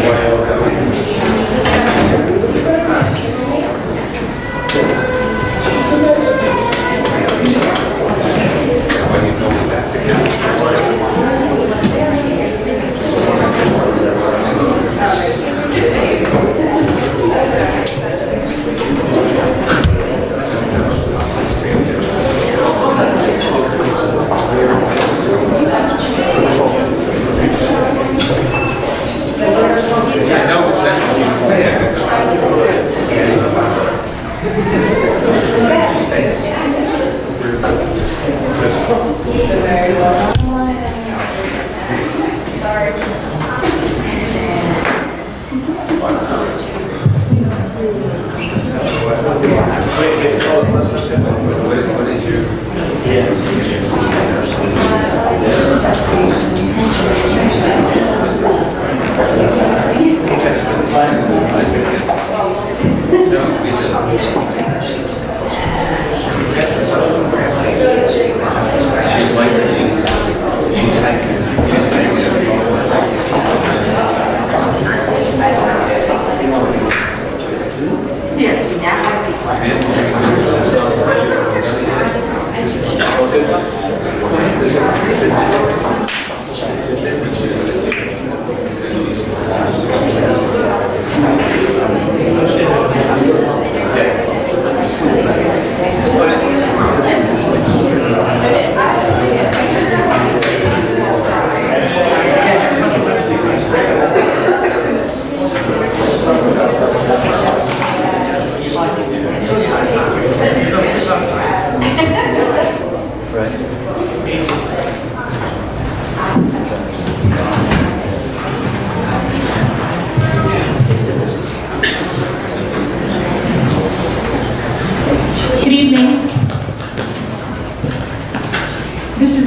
Good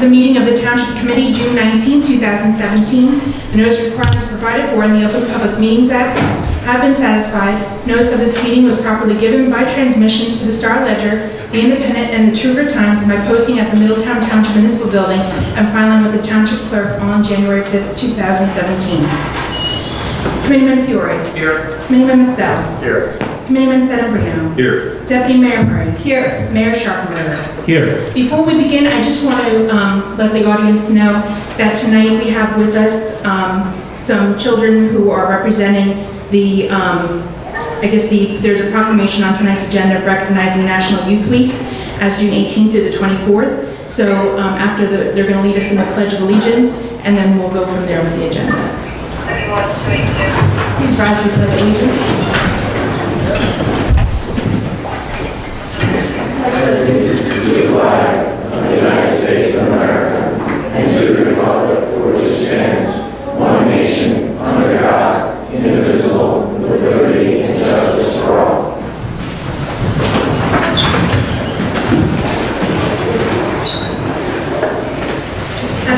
is a meeting of the Township Committee, June 19, 2017. The notice requirements provided for in the Open Public Meetings Act have been satisfied. Notice of this meeting was properly given by transmission to the Star Ledger, the Independent, and the Two River Times, and by posting at the Middletown Township Municipal Building and filing with the Township Clerk on January 5, 2017. Committeeman Fiore. Here. Committeeman Massell. Here. Committeeman Settembrino. Here. Deputy Mayor Murray. Here. Mayor Scharfenberger. Here. Before we begin, I just want to um, let the audience know that tonight we have with us um, some children who are representing the, um, I guess the, there's a proclamation on tonight's agenda recognizing National Youth Week as June 18th to the 24th. So um, after the, they're going to lead us in the Pledge of Allegiance, and then we'll go from there with the agenda. Please rise for the Pledge of Allegiance. At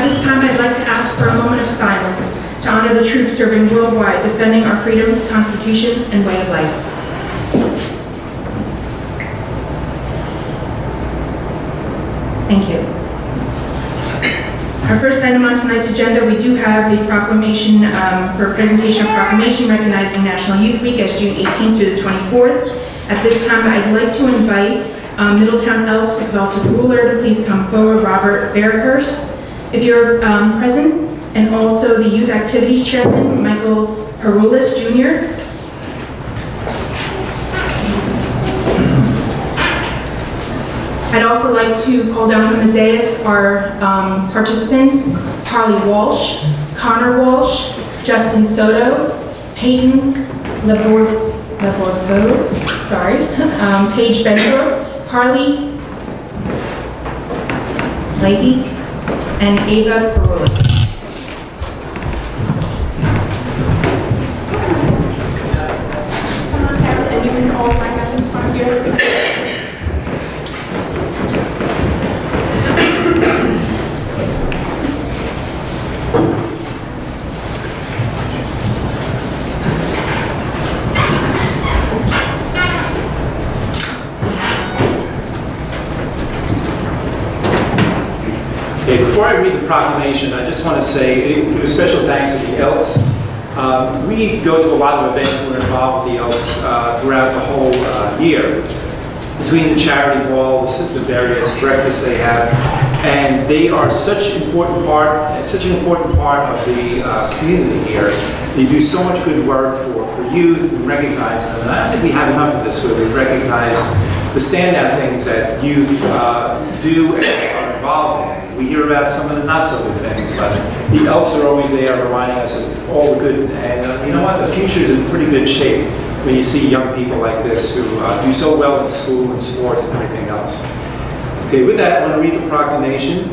this time, I'd like to ask for a moment of silence to honor the troops serving worldwide, defending our freedoms, constitutions, and way of life. Thank you. Our first item on tonight's agenda, we do have the proclamation um, for presentation of proclamation recognizing National Youth Week as June 18th through the 24th. At this time, I'd like to invite um, Middletown Elks Exalted Ruler to please come forward, Robert Fairhurst. If you're um, present, and also the Youth Activities Chairman, Michael Perulis Jr. I'd also like to call down from the dais our um, participants, Harley Walsh, Connor Walsh, Justin Soto, Peyton Labor- Laborvo, sorry, um, Paige Benbrook, Harley Leahy, and Ava Perulis. And you can all line up in front here. Okay, before I read proclamation, I just want to say a special thanks to the Elks Um, we go to a lot of events, we're involved with the Elks uh, throughout the whole uh, year. Between the charity ball, the various breakfasts they have, and they are such an important part, such an important part of the uh, community here. They do so much good work for, for youth, and recognize them, and I think we have enough of this where we recognize the standout things that youth uh, do and involved in. We hear about some of the not so good things, but the Elks are always there reminding us of all the good. And uh, you know what? The future is in pretty good shape when you see young people like this who uh, do so well in school and sports and everything else. Okay, with that, I want to read the proclamation.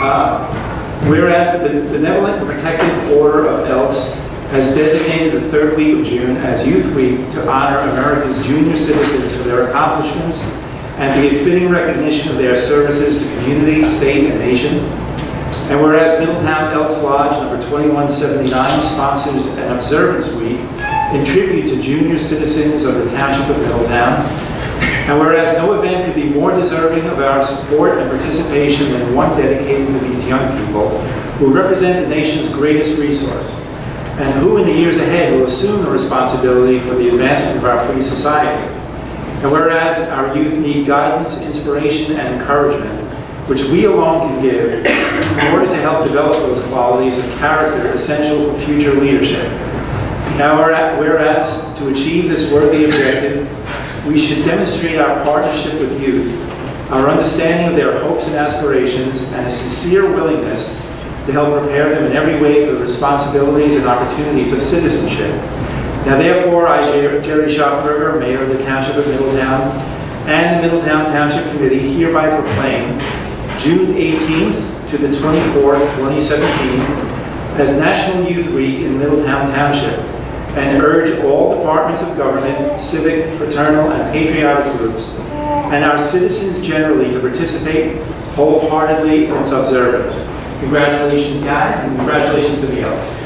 Uh, whereas the Benevolent and Protective Order of Elks has designated the third week of June as Youth Week to honor America's junior citizens for their accomplishments and to give fitting recognition of their services to community, state, and nation. And whereas Middletown Elks Lodge number 2179 sponsors an observance week in tribute to junior citizens of the Township of Middletown, and whereas no event could be more deserving of our support and participation than one dedicated to these young people who represent the nation's greatest resource, and who in the years ahead will assume the responsibility for the advancement of our free society. And whereas our youth need guidance, inspiration, and encouragement, which we alone can give in order to help develop those qualities of character essential for future leadership. Now, whereas to achieve this worthy objective, we should demonstrate our partnership with youth, our understanding of their hopes and aspirations, and a sincere willingness to help prepare them in every way for the responsibilities and opportunities of citizenship. Now therefore, I, Jerry Scharfenberger, Mayor of the Township of Middletown, and the Middletown Township Committee hereby proclaim June 18th to the 24th, 2017, as National Youth Week in Middletown Township, and urge all departments of government, civic, fraternal, and patriotic groups, and our citizens generally to participate wholeheartedly in its observance. Congratulations, guys, and congratulations to the Elks.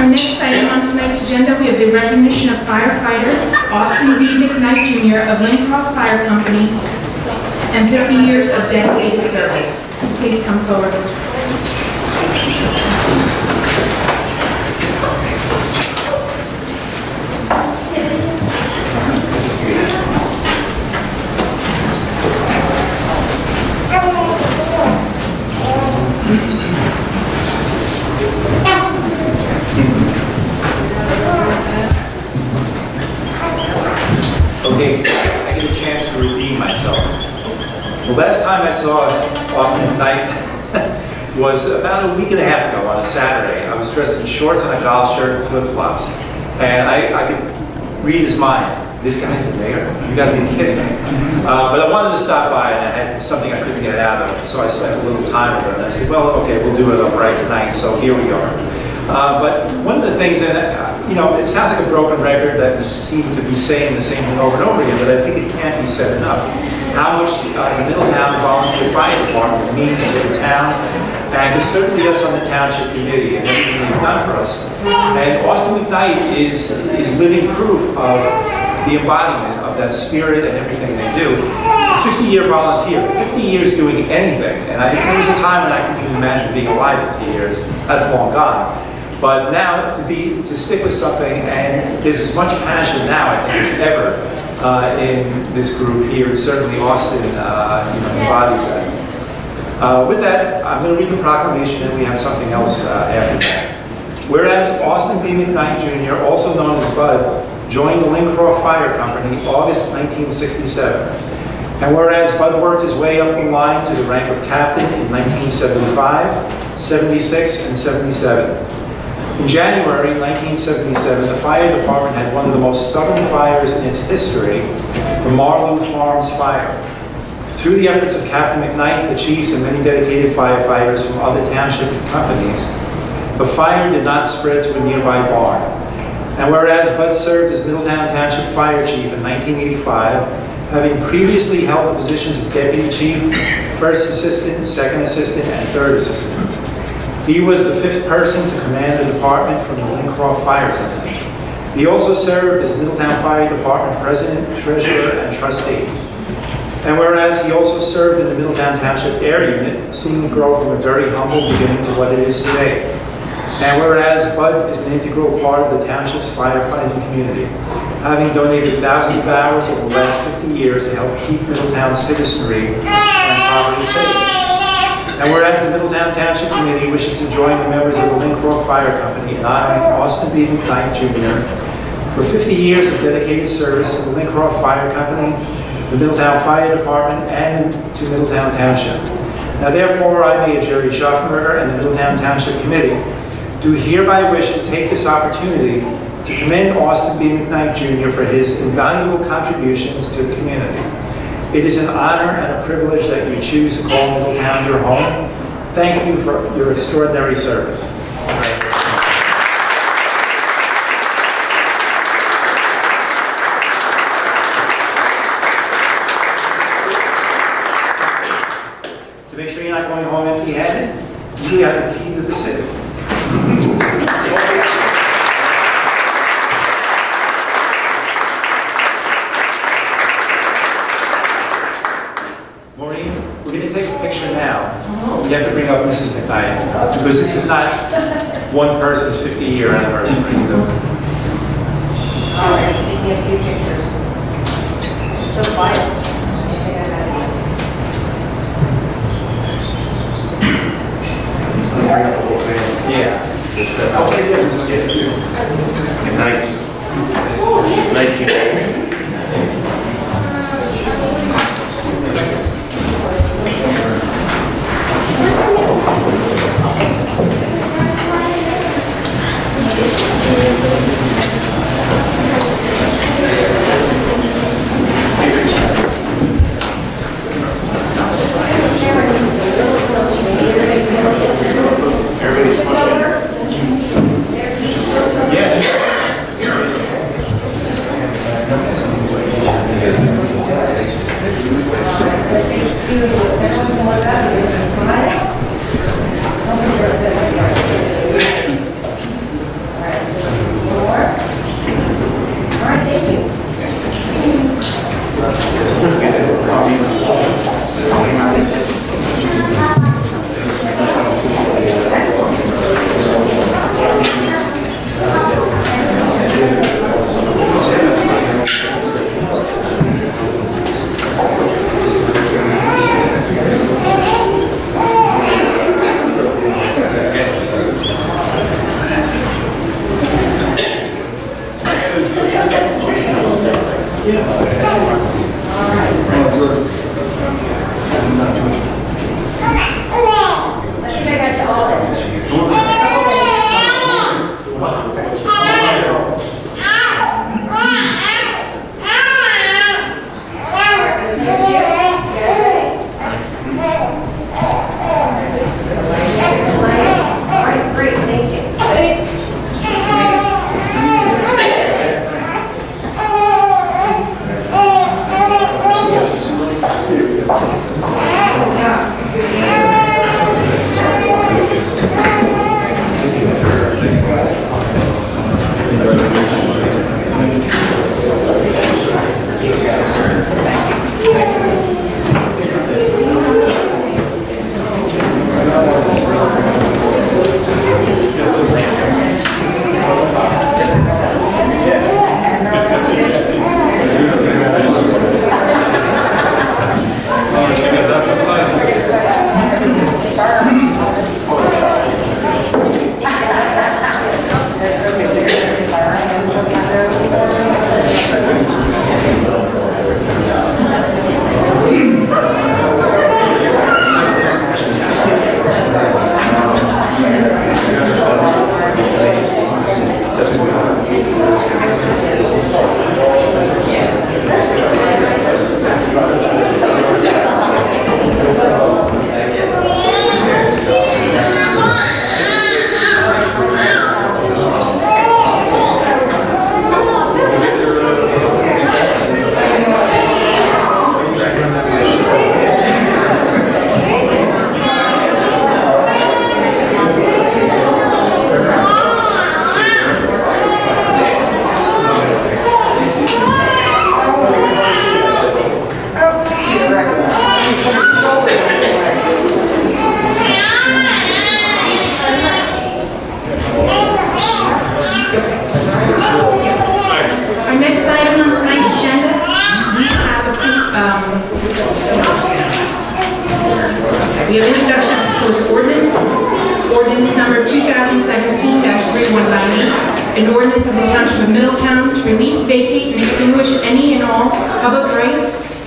Our next item on tonight's agenda, we have the recognition of firefighter Austen B. McKnight Jr. of Lincroft Fire Company and 50 years of dedicated service. Please come forward. Okay, I get a chance to redeem myself. The last time I saw Austen Knight was about a week and a half ago on a Saturday. I was dressed in shorts and a golf shirt and flip-flops. And I, I could read his mind. This guy's the mayor? You gotta be kidding me. Uh, but I wanted to stop by and I had something I couldn't get out of. So I spent a little time with him and I said, well, okay, we'll do it upright tonight. So here we are. Uh, but one of the things, and uh, you know, it sounds like a broken record that seems to be saying the same thing over and over again, but I think it can't be said enough. How much uh, the Middletown Volunteer Fire Department means to the town, and to certainly us on the township committee and everything they've done for us. And Austen McKnight is is living proof of the embodiment of that spirit and everything they do. 50-year volunteer, 50 years doing anything, and I, there was a time when I couldn't even imagine being alive 50 years. That's long gone. But now to be to stick with something, and there's as much passion now I think as ever uh, in this group here. Certainly Austen, uh, you know, embodies that. Uh, with that, I'm going to read the proclamation, and we have something else uh, after that. Whereas Austen B. McKnight Jr., also known as Bud, joined the Lincroft Fire Company August 1967. And whereas Bud worked his way up the line to the rank of captain in 1975, 76, and 77. In January 1977, the fire department had one of the most stubborn fires in its history, the Marlou Farms fire. Through the efforts of Captain McKnight, the chiefs, and many dedicated firefighters from other township companies, the fire did not spread to a nearby barn. And whereas Bud served as Middletown Township Fire Chief in 1985, having previously held the positions of Deputy Chief, First Assistant, Second Assistant, and Third Assistant. He was the fifth person to command the department from the Lincroft Fire Company. He also served as Middletown Fire Department President, Treasurer, and Trustee. And whereas he also served in the Middletown Township Air Unit, seeing it grow from a very humble beginning to what it is today. And whereas Bud is an integral part of the township's firefighting community, having donated thousands of hours over the last 50 years to help keep Middletown citizenry and property safe. And whereas the Middletown Township Committee wishes to join the members of the Lincroft Fire Company in honoring Austen B. McKnight Jr. for 50 years of dedicated service to the Lincroft Fire Company, the Middletown Fire Department, and to Middletown Township. Now therefore, I, Mayor Jerry Scharfenberger, and the Middletown Township Committee do hereby wish to take this opportunity to commend Austen B. McKnight Jr. for his invaluable contributions to the community. It is an honor and a privilege that you choose to call Middletown your home. Thank you for your extraordinary service. To make sure you're not going home empty-handed, you have the key to the city. Maureen, we're going to take a picture now. You have to bring up Mrs. McKnight, because this is not one person's 50-year anniversary. All right, give me a few pictures. So quiet. I think I got it. Yeah. Okay, good. So get it. Nice. Nineteen. Everybody's smushing. All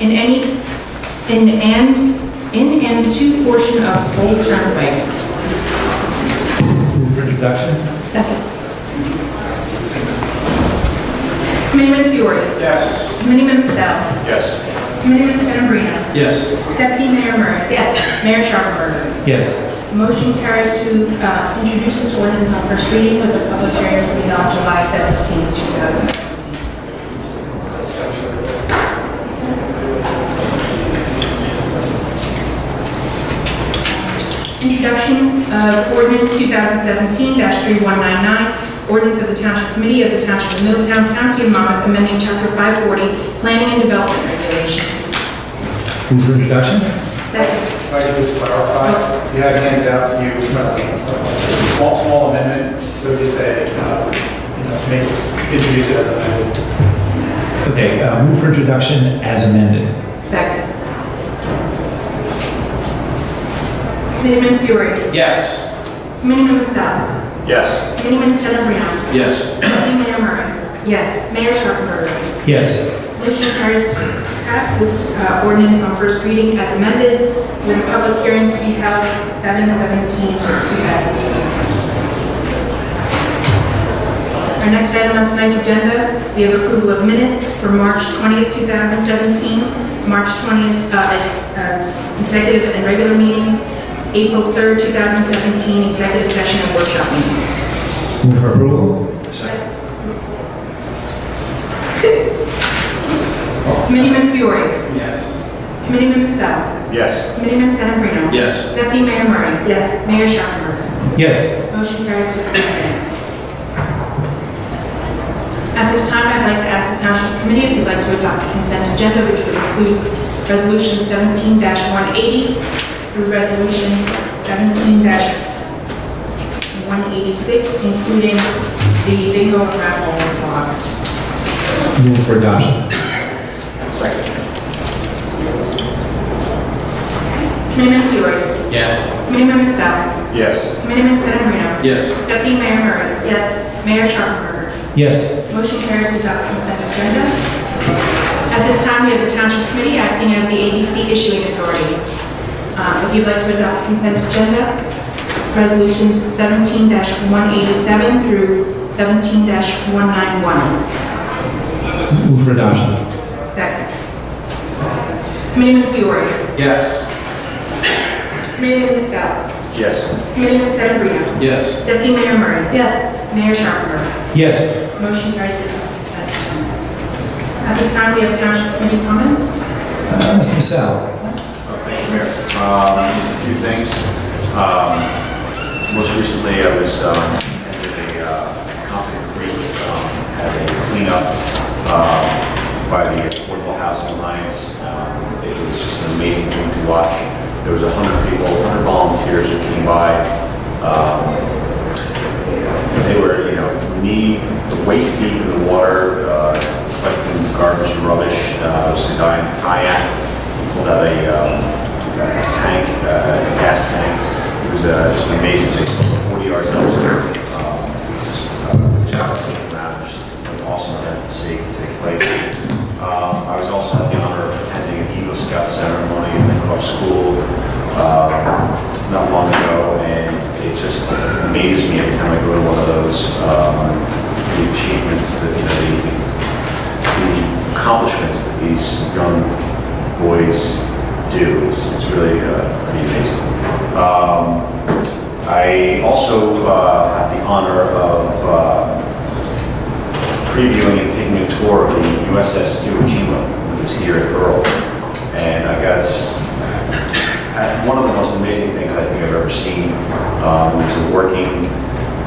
in any, in and, in and to portion of Old Turnpike. Move for introduction? Second. Committeeman Fiore. Yes. Committeeman Estelle. Yes. Committeeman Settembrino. Yes. Deputy Mayor Murray. Yes. Mayor Scharfenberger. Yes. Motion carries to uh, introduce this ordinance on first reading with a public hearing to be held on July 17, 2017. Introduction of ordinance 2017-3199, ordinance of the Township Committee of the Township of Middletown, County of Monmouth, amending Chapter 540, Planning and Development Regulations. Move for introduction? Second. If I could just clarify, you have handed out to you, a small, small amendment, so just say, uh, you know, make, introduce it as amended. Okay, uh, move for introduction as amended. Second. Committeeman Fiore. Yes. Committeeman Massell. Yes. Committeeman Settembrino. Yes. Deputy Mayor Murray. Yes. Mayor Scharfenberger. Yes. Motion carries to pass this uh, ordinance on first reading as amended with a public hearing to be held 7/17/2017. Our next item on tonight's agenda, we have approval of minutes for March 20th, 2017, March 20th, uh, uh, executive and regular meetings, April 3rd, 2017, executive session and workshop meeting. Move for approval? Second. Committeeman Fiore, Yes. Committeeman Massell, Yes. Committeeman Settembrino. Yes. Deputy Mayor Murray. Yes. Mayor Schaffner. Yes. Motion carries to approve minutes. At this time, I'd like to ask the Township Committee if you'd like to adopt a consent agenda, which would include Resolution 17-180 through Resolution 17-186, including the bingo and raffle block. Move for adoption? Second. Committeeman Fiore. Yes. Committeeman Massell. Yes. Committeeman Settembrino. Yes. Deputy Mayor Murray. Yes. Mayor Scharfenberger. Yes. Motion carries to adopt consent agenda. At this time, we have the Township Committee acting as the ABC issuing authority. Um, If you'd like to adopt consent agenda, resolutions 17-187 through 17-191. Move for adoption? Second. Committeeman Fiore. Yes. Committeeman Massell. Yes. Committeeman Settembrino. Yes. Deputy Mayor Murray. Yes. Mayor Sharpenberg. Yes. Motion carries to consent agenda. At this time, we have Township Committee comments. Uh, Mr. Massell? Um, Just a few things. Um, Most recently, I was um, a uh, Compton Creek, um, had a cleanup um, by the Affordable Housing Alliance. Um, It was just an amazing thing to watch. There was 100 people, 100 volunteers who came by. Um, They were, you know, knee, waist deep in the water, uh, collecting garbage and rubbish. Uh, There was a guy in a kayak, he pulled out a um, a tank, uh, a gas tank. It was uh, just an amazing thing, 40-yard dumpster. um, uh, around, just an awesome event to see to take place. Um, I was also had the honor of attending an Eagle Scout ceremony the School um, not long ago, and it just amazes me every time I go to one of those, um, the achievements that, you know, the the accomplishments that these young boys do. It's, it's really uh, pretty amazing. Um, I also uh, had the honor of uh, previewing and taking a tour of the USS Iwo Jima, which is here at Earle. And I got one of the most amazing things I think I've ever seen. Um, was a working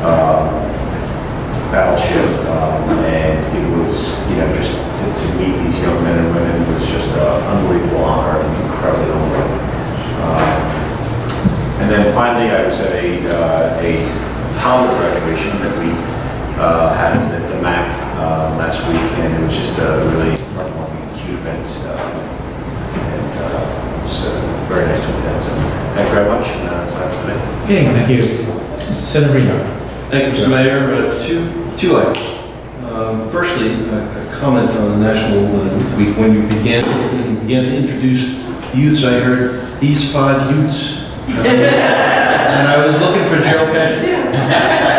um, battleship, um, and it was, you know, just to, to meet these young men and women was just an unbelievable honor and incredibly humbling. Um, and then finally, I was at a, uh, a toddler graduation that we uh, had at the MAC uh, last week, and it was just a really heartwarming, cute event. Uh, and uh, was uh, very nice to attend. So thank you very much, and uh, that's all I have today. Okay, thank you. Mr. Settembrino. Thank you, Mr. Mayor. Uh, Two, two items. Um, Firstly, a a comment on National uh, Youth Week. When you began, when you began to introduce youths, I heard, "These five youths." And I was looking for Joe Pesci.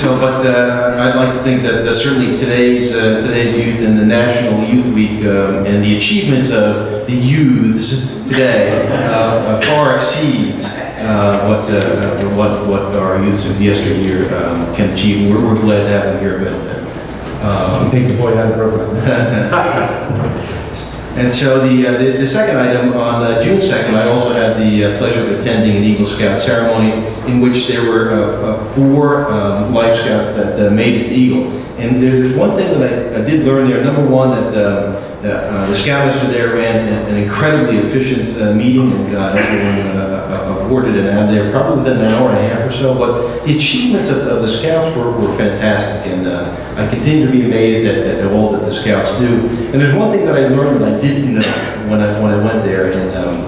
So, but uh, I'd like to think that uh, certainly today's, uh, today's youth and the National Youth Week um, and the achievements of the youths today uh, uh, far exceeds uh, what, uh, what, what our youths of yesteryear um, can achieve. We're, we're glad to have them here in Middletown. Um, Take the boy out of Brooklyn. And so the, uh, the, the second item, on uh, June 2nd, I also had the uh, pleasure of attending an Eagle Scout ceremony in which there were uh, uh, four um, Life Scouts that uh, made it to Eagle. And there- there's one thing that I, I did learn there. Number one, that the scoutmaster there ran an, an incredibly efficient meeting and got everyone awarded and out there probably within an hour and a half or so. But the achievements of, of the scouts were, were fantastic, and uh, I continue to be amazed at, at all that the scouts do. And there's one thing that I learned that I didn't know when I when I went there, and um,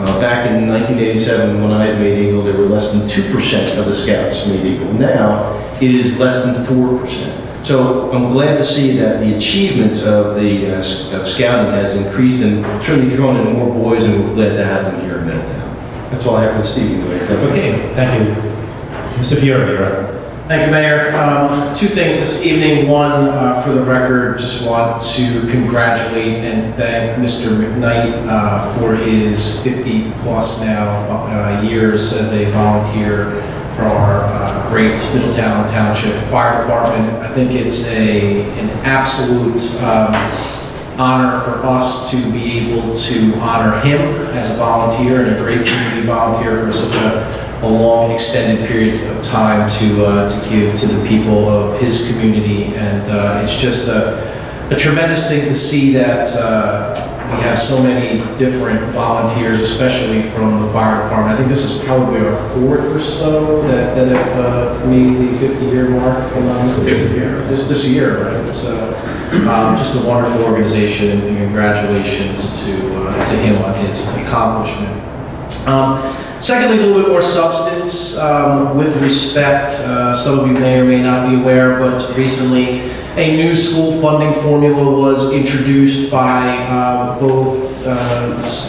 uh, back in 1987 when I had made Eagle, there were less than two percent of the scouts made Eagle. Now it is less than four percent. So I'm glad to see that the achievements of the uh, of scouting has increased and certainly drawn in more boys, and we're glad to have them here in Middletown. That's all I have for this evening. Mayor. Okay, thank you. Mr. Fiore, you're up. Thank you, Mayor. Um, Two things this evening. One, uh, for the record, just want to congratulate and thank Mr. McKnight uh, for his 50-plus now uh, years as a volunteer for our uh, great Middletown Township Fire Department. I think it's a, an absolute um, honor for us to be able to honor him as a volunteer and a great community volunteer for such a, a long extended period of time to, uh, to give to the people of his community. And uh, it's just a, a tremendous thing to see that uh, we have so many different volunteers, especially from the fire department. I think this is probably our fourth or so that, that have uh, made the 50-year mark. not mistaken. This, this year, right? It's uh, um, just a wonderful organization, and congratulations to, uh, to him on his accomplishment. Um, Secondly, is a little bit more substance um, with respect. uh, Some of you may or may not be aware, but recently a new school funding formula was introduced by uh, both uh,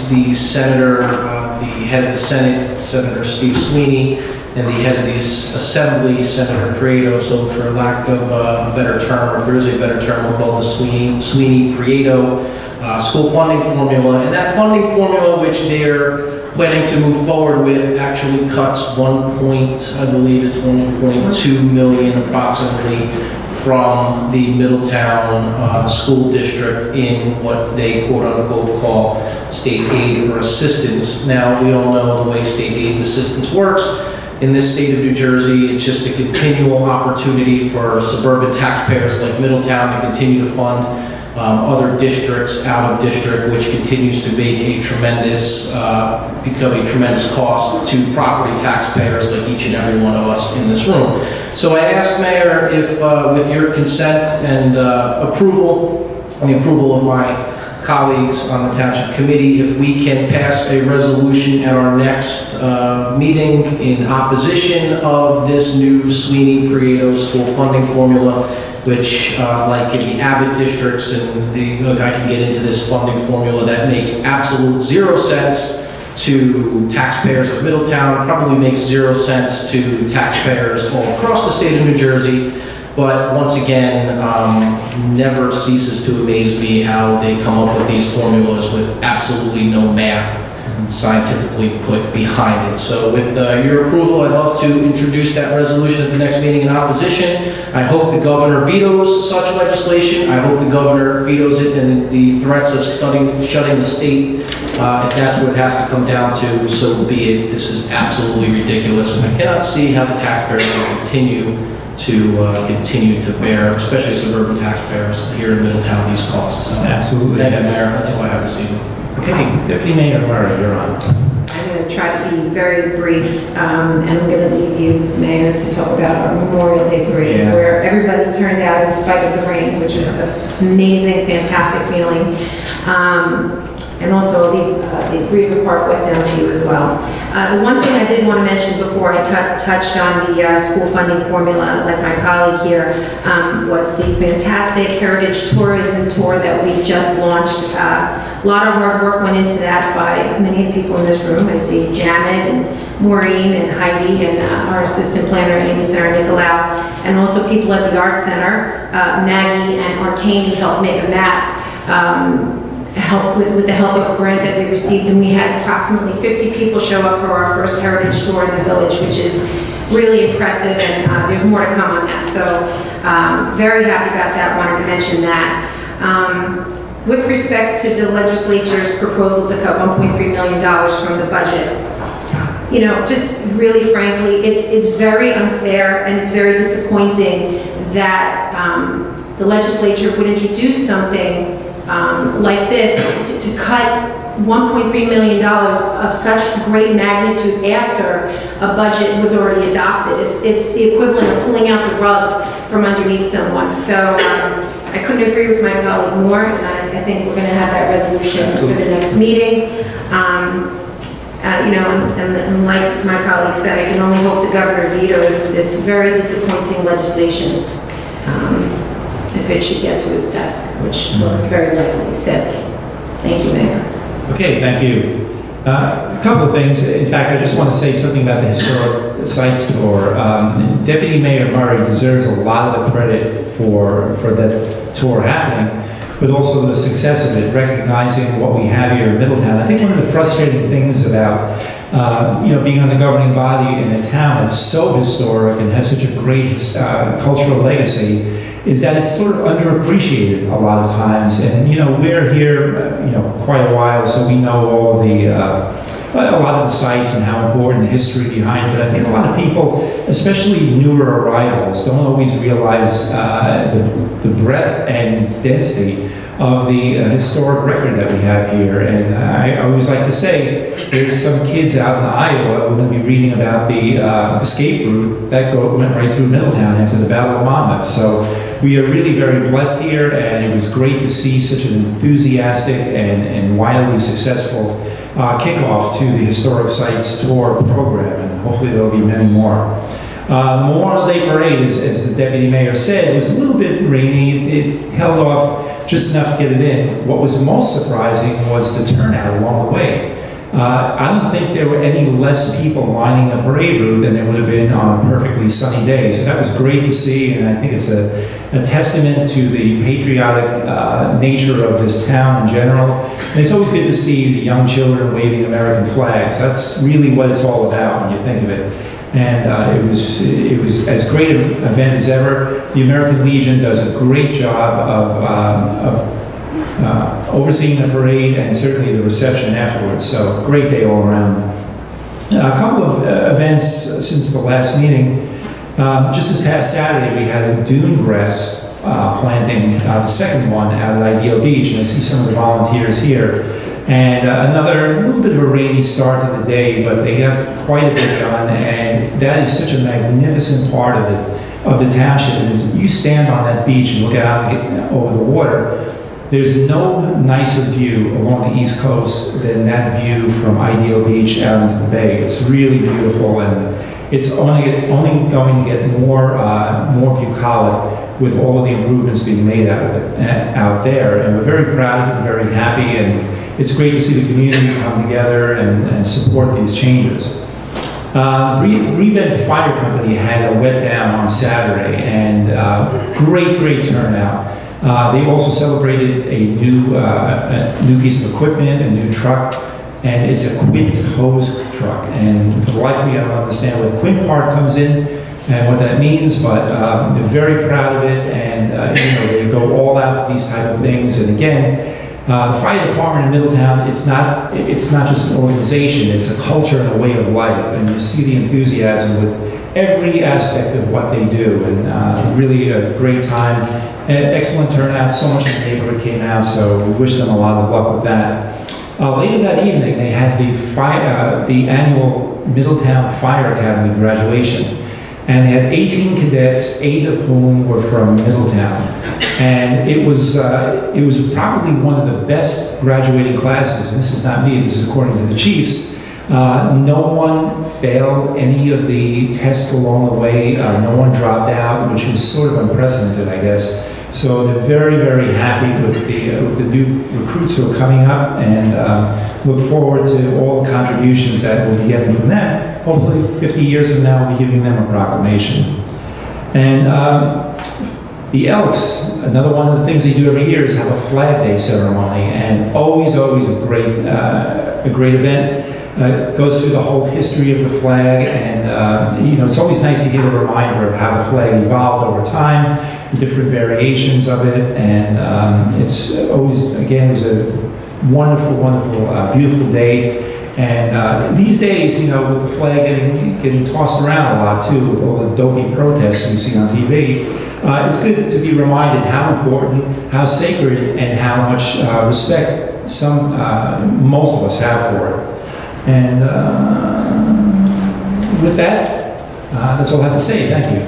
the senator, uh, the head of the Senate, Senator Steve Sweeney, and the head of the Assembly, Senator Prieto. So for lack of uh, a better term, or if there is a better term, we'll call the Sweeney, Sweeney Prieto uh, school funding formula. And that funding formula, which they're planning to move forward with, actually cuts one point, I believe it's 1.2 million approximately from the Middletown uh, School District in what they quote-unquote call state aid or assistance. Now, we all know the way state aid and assistance works. In this state of New Jersey, it's just a continual opportunity for suburban taxpayers like Middletown to continue to fund um, other districts out of district, which continues to be a tremendous, uh, become a tremendous cost to property taxpayers like each and every one of us in this room. So I ask Mayor if, uh, with your consent and uh, approval, and the approval of my colleagues on the Township Committee, if we can pass a resolution at our next uh, meeting in opposition of this new Sweeney Prieto school funding formula, which, uh, like in the Abbott districts, and the, look, I can get into this funding formula that makes absolute zero sense to taxpayers of Middletown, probably makes zero sense to taxpayers all across the state of New Jersey, but once again, um, never ceases to amaze me how they come up with these formulas with absolutely no math scientifically put behind it. So with uh, your approval, I'd love to introduce that resolution at the next meeting in opposition. I hope the governor vetoes such legislation. I hope the governor vetoes it and the threats of studying, shutting the state, uh, if that's what it has to come down to, so be it. This is absolutely ridiculous, and I cannot see how the taxpayers will continue to, uh, continue to bear, especially suburban taxpayers here in Middletown, these costs. So, Absolutely. Thank you, Mayor. That's all I have this evening. Okay, Deputy Mayor Murray, you're on. I'm going to try to be very brief, um, and I'm going to leave you, Mayor, to talk about our Memorial Day Parade, Yeah. where everybody turned out in spite of the rain, which was an amazing, fantastic feeling. Um, and also the, uh, the brief report went down to you as well. Uh, The one thing I did want to mention before I touched on the uh, school funding formula, like my colleague here, um, was the fantastic Heritage Tourism Tour that we just launched. Uh, A lot of hard work went into that by many of the people in this room. I see Janet and Maureen and Heidi and uh, our assistant planner, Amy Sarah Nicolau, and also people at the Art Center, uh, Maggie and Arcane helped make a map um, help with, with the help of a grant that we received, and we had approximately 50 people show up for our first heritage tour in the village, which is really impressive, and uh, there's more to come on that. So, um, very happy about that, wanted to mention that. Um, With respect to the legislature's proposal to cut $1.3 million from the budget, you know, just really frankly, it's, it's very unfair and it's very disappointing that um, the legislature would introduce something um, like this to, to cut $1.3 million of such great magnitude after a budget was already adopted. It's, it's the equivalent of pulling out the rug from underneath someone. So um, I couldn't agree with my colleague more, and I, I think we're going to have that resolution for the next meeting. Um, uh, You know, and- and like my colleague said, I can only hope the governor vetoes this very disappointing legislation if it should get to his desk, which looks very likely, sadly. Thank you, Mayor. Okay, thank you. Uh, A couple of things. In fact, I just want to say something about the Historic Sites Tour. Um, Deputy Mayor Murray deserves a lot of the credit for, for that tour happening, but also the success of it, recognizing what we have here in Middletown. I think one of the frustrating things about, uh, you know, being on the governing body in a town that's so historic and has such a great uh, cultural legacy is that it's sort of underappreciated a lot of times. And, you know, we're here, uh, you know, quite a while, so we know all the, uh, a lot of the sites and how important the history behind it. But I think a lot of people, especially newer arrivals, don't always realize uh, the, the breadth and density of the uh, historic record that we have here. And I always like to say, there's some kids out in Iowa who will be reading about the uh, escape route that go, went right through Middletown after the Battle of Monmouth. So we are really very blessed here, and it was great to see such an enthusiastic and, and wildly successful uh, kickoff to the Historic Sites Tour program, and hopefully there'll be many more. Uh, Memorial Day Parade, as, as the deputy mayor said, it was a little bit rainy. It held off just enough to get it in. What was most surprising was the turnout along the way. Uh, I don't think there were any less people lining the parade route than there would have been on a perfectly sunny day. So that was great to see, and I think it's a, a testament to the patriotic uh, nature of this town in general. And it's always good to see the young children waving American flags. That's really what it's all about when you think of it. And uh, it was it was as great an event as ever. The American Legion does a great job of, um, of uh, overseeing the parade and certainly the reception afterwards. So great day all around. A couple of uh, events since the last meeting. Um, just this past Saturday, we had a dune grass uh, planting, uh, the second one out at Ideal Beach, and I see some of the volunteers here. And another little bit of a rainy start to the day, but they got quite a bit done, and that is such a magnificent part of it, of the township. And you stand on that beach and look out over the water, there's no nicer view along the East Coast than that view from Ideal Beach out into the bay. It's really beautiful, and it's only, only going to get more, uh, more bucolic with all of the improvements being made out of it, uh, out there. And we're very proud and very happy, and it's great to see the community come together and, and support these changes. Uh, Bre- Brevet Fire Company had a wet down on Saturday, and uh, great, great turnout. Uh, they also celebrated a new, uh, a new piece of equipment, a new truck, and it's a Quint hose truck. And for the life of me, I don't understand what Quint part comes in and what that means, but um, they're very proud of it, and uh, you know they go all out for these type of things. And again, uh, the fire department in Middletown, it's not, it's not just an organization, it's a culture and a way of life, and you see the enthusiasm with every aspect of what they do, and uh, really a great time. And excellent turnout, so much of the neighborhood came out, so we wish them a lot of luck with that. Uh, later that evening, they had the fire, uh, the annual Middletown Fire Academy graduation. And they had 18 cadets, eight of whom were from Middletown. And it was, uh, it was probably one of the best graduating classes. And this is not me, this is according to the chiefs. Uh, no one failed any of the tests along the way. Uh, no one dropped out, which was sort of unprecedented, I guess. So they're very, very happy with the, uh, with the new recruits who are coming up and um, look forward to all the contributions that we'll be getting from them. Hopefully, 50 years from now, we'll be giving them a proclamation. And um, the Elks, another one of the things they do every year is have a Flag Day ceremony, and always, always a great, uh, a great event. Uh, goes through the whole history of the flag, and uh, you know, it's always nice to get a reminder of how the flag evolved over time, the different variations of it, and um, it's always, again, it was a wonderful, wonderful, uh, beautiful day. And uh, these days, you know, with the flag getting, getting tossed around a lot too, with all the dopey protests we see on TV, uh, it's good to be reminded how important, how sacred, and how much uh, respect some, uh, most of us have for it. And uh, with that, uh, that's all I have to say. Thank you.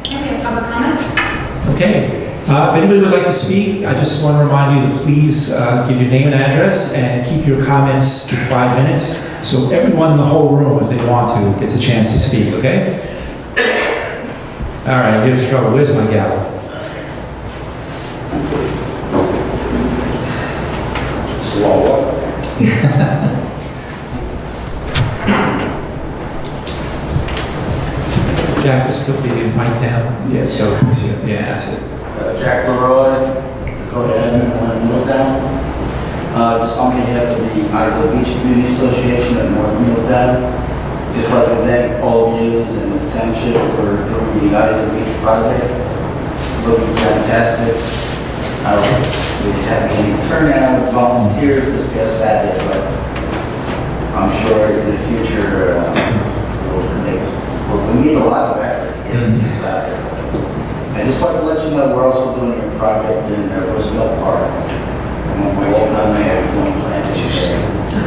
Okay, we have public comments? Okay. Uh, if anybody would like to speak, I just want to remind you to please uh, give your name and address and keep your comments to five minutes so everyone in the whole room, if they want to, gets a chance to speak, okay? All right, here's trouble. Where's my gavel? Slow. Jack, just put the mic down. Yeah, so, yeah, that's it. Uh, Jack Leroy, Dakota Edmond, Middletown. Uh, Just on behalf of the Ideal Beach Community Association of North Middletown, just like to thank all of you and the township for doing the Ideal Beach project. It's looking fantastic. I don't really have any turnout of volunteers this past Saturday, but I'm sure in the future, uh, we'll make, we'll need a lot of effort to get Mhm. that. I just want to let you know, we're also doing a project in uh, Roosevelt Park. And when we're all done there, we're going to plant this year.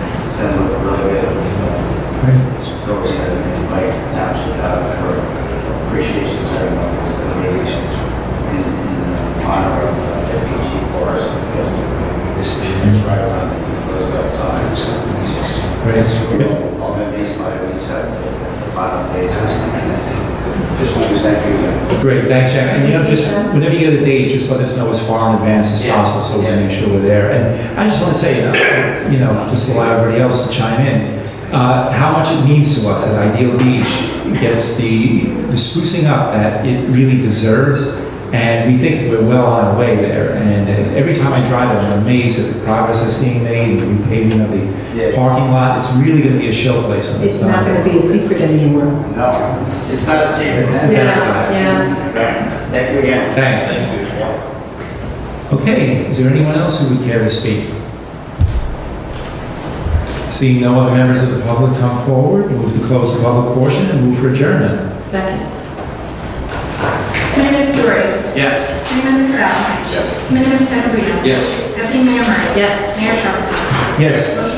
It's going to look really good. Great. So we're going to invite the township out for appreciation ceremony. It's going to be in in honor of uh, Deputy Chief Forrest. because This is right on the Roosevelt side. It's just great. All the base items have the final phase. Just want to thank you again. Great, thanks, Jack. And you know, just whenever you get a date, just let us know as far in advance as Yeah. possible so we can make sure we're there. And I just want to say, uh, you know, just allow everybody else to chime in, uh, how much it means to us that Ideal Beach gets the, the sprucing up that it really deserves. And we think we're well on our way there. And uh, every time I drive it, I'm amazed at the progress that's being made, the repaving of the Yeah. parking lot. It's really going to be a showplace it's It's not going to be a secret anymore. No, it's not a secret. Yeah, yeah. Thank you again. Thanks. Thank you. Okay, is there anyone else who would care to speak? Seeing no other members of the public come forward, move to close the public portion and move for adjournment. Second. Committeeman Story? Yes. Committeeman Casale? Yes. Committeeman Settembrino? Yes. Deputy Mayor Murray? Yes. Mayor Scharfenberger? Yes, Motion